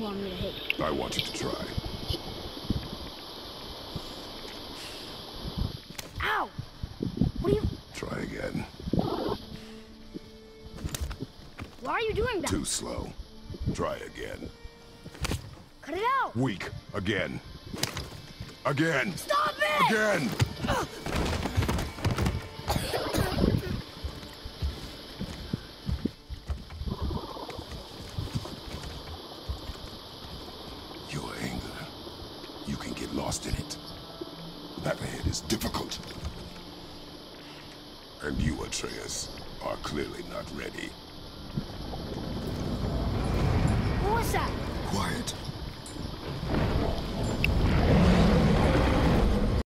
want me to hit. I want you to try. Ow! What are you... Try again. Why are you doing that? Too slow. Try again. Cut it out! Weak. Again. Again. Stop it! Again! Lost in it. That ahead is difficult. And you, Atreus, are clearly not ready.